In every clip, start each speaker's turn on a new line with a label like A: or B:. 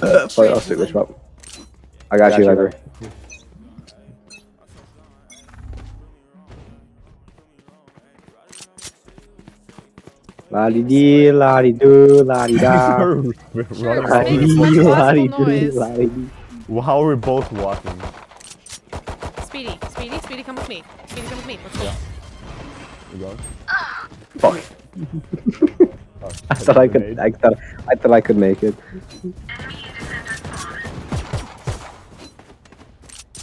A: Sorry, I'll stick with up. I got you, Ivor. La di di, la di do, la di da.
B: We're
A: La di di, la di do, la di di.
B: How are we both walking?
C: Speedy, Speedy, Speedy, come with me. Speedy, come with me. Let's go.
B: You going?
A: Fuck.
B: Oh,
A: I thought I could. I thought. I thought I could make it.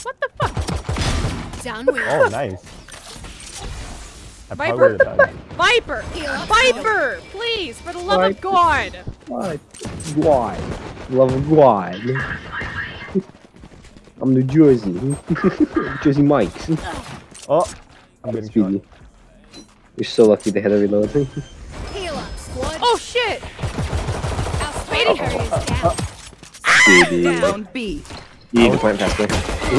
C: What the fuck?
D: Downwind.
B: Oh, nice. I
C: Viper.
B: probably would have died.
C: Viper! Viper! Please, for the love of God!
A: What? Why? Love of God. I'm New Jersey. Jersey Mike's.
B: Oh, I'm getting shot.
A: Speedy. You're so lucky they had a reload.
D: Heal up, squad.
C: Oh shit!
D: Our oh. spike carrier is down.
A: Speedy.
E: Down B.
A: You need to plant faster.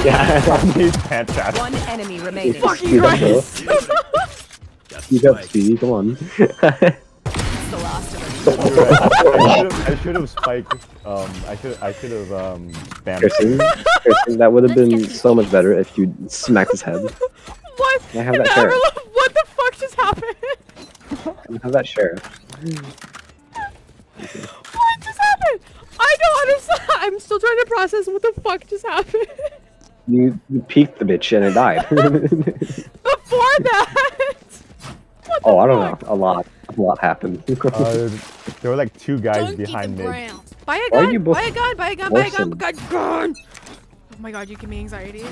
A: Yeah.
B: He's fantastic.
E: One enemy remaining.
C: Fucking
A: Speed up, bro.
C: Christ!
A: Speed up, Speedy. Come on.
E: It's the last of us.
B: You're right. I should have- I should have spiked. Um, I should. I should have um spammed.
A: Kirsten, Kirsten, that would have been so much better if you smacked his head.
C: What?
A: Can I have that
C: the
A: carrot?
C: Everlo- What the fuck just happened?
A: I have that sheriff.
C: Still trying to process what the fuck just happened.
A: You, you peeked the bitch and it died.
C: Before that! What the
A: oh, I don't
C: fuck?
A: know. A lot. A lot happened.
B: Uh, there were like two guys
D: Don't
B: behind me.
D: ground.
C: Buy a gun, buy a gun, buy a gun, buy a gun,
A: awesome?
C: gun, gun! Oh my god, you give me anxiety.